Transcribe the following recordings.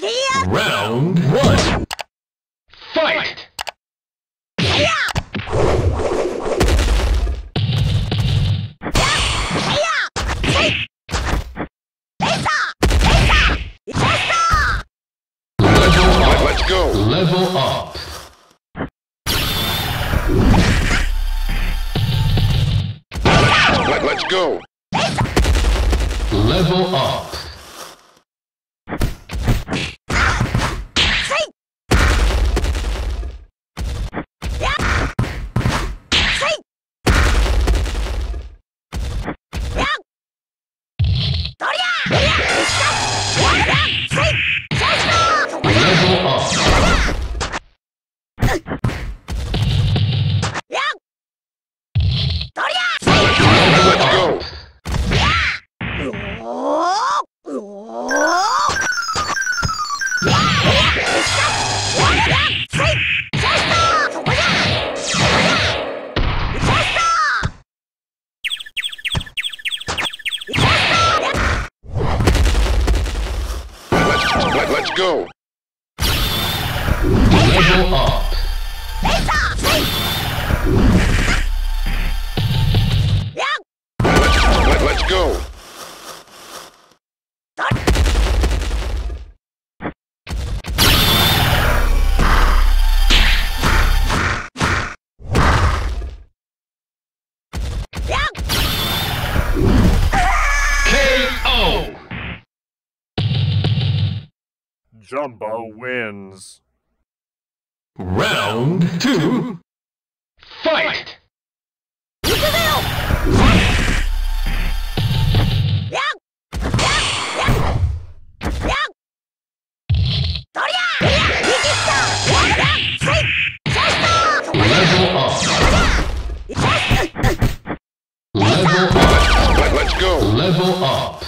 Round one. Fight! Level up. Let, let's go. Level up. Go. Level up. Jumba wins. Round two. Fight! Level up. Level up. Let, let's go. Level up.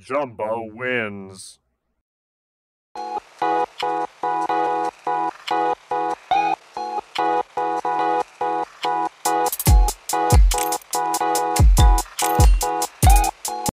Jumba wins.